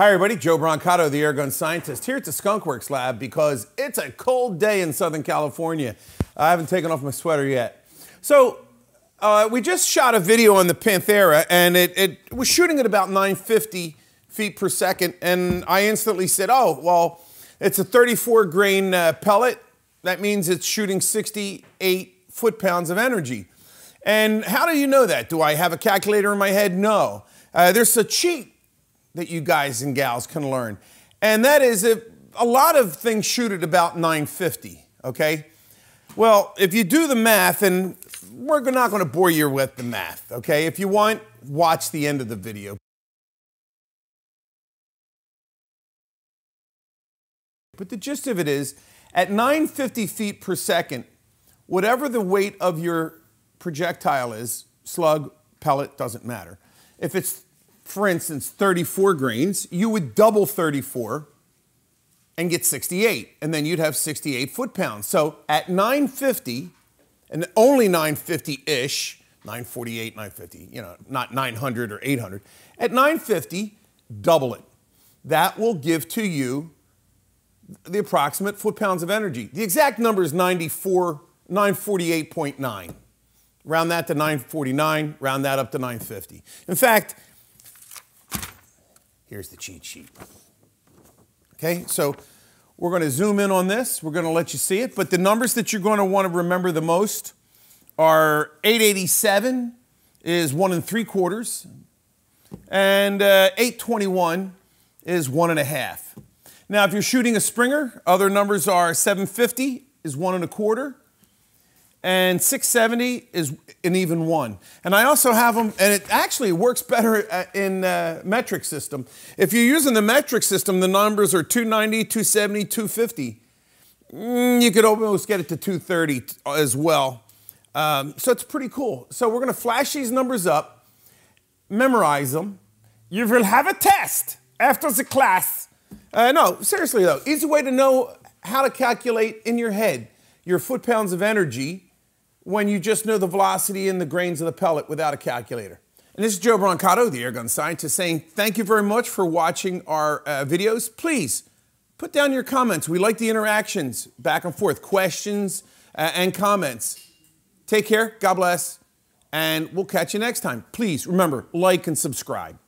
Hi, everybody. Joe Brancato, the airgun scientist, here at the Skunkworks lab because it's a cold day in Southern California. I haven't taken off my sweater yet. So, uh, we just shot a video on the Panthera, and it, it was shooting at about 950 feet per second, and I instantly said, oh, well, it's a 34 grain uh, pellet. That means it's shooting 68 foot pounds of energy. And how do you know that? Do I have a calculator in my head? No. Uh, there's a cheat that you guys and gals can learn. And that is if a lot of things shoot at about 950, okay? Well, if you do the math, and we're not going to bore you with the math, okay? If you want, watch the end of the video. But the gist of it is, at 950 feet per second, whatever the weight of your projectile is, slug, pellet, doesn't matter. If it's for instance, 34 grains, you would double 34 and get 68, and then you'd have 68 foot pounds. So at 950, and only 950 ish, 948, 950, you know, not 900 or 800, at 950, double it. That will give to you the approximate foot pounds of energy. The exact number is 94, 948.9. Round that to 949, round that up to 950. In fact, Here's the cheat sheet. Okay, so we're going to zoom in on this. We're going to let you see it. But the numbers that you're going to want to remember the most are 887 is one and three quarters, and uh, 821 is one and a half. Now, if you're shooting a Springer, other numbers are 750 is one and a quarter, and 670 is an even one. And I also have them, and it actually works better uh, in uh, metric system. If you're using the metric system, the numbers are 290, 270, 250. Mm, you could almost get it to 230 as well. Um, so it's pretty cool. So we're gonna flash these numbers up, memorize them. You will have a test after the class. Uh, no, seriously though, easy way to know how to calculate in your head your foot pounds of energy when you just know the velocity and the grains of the pellet without a calculator. And this is Joe Brancato, the airgun scientist, saying thank you very much for watching our uh, videos. Please put down your comments. We like the interactions back and forth, questions uh, and comments. Take care, God bless, and we'll catch you next time. Please remember, like and subscribe.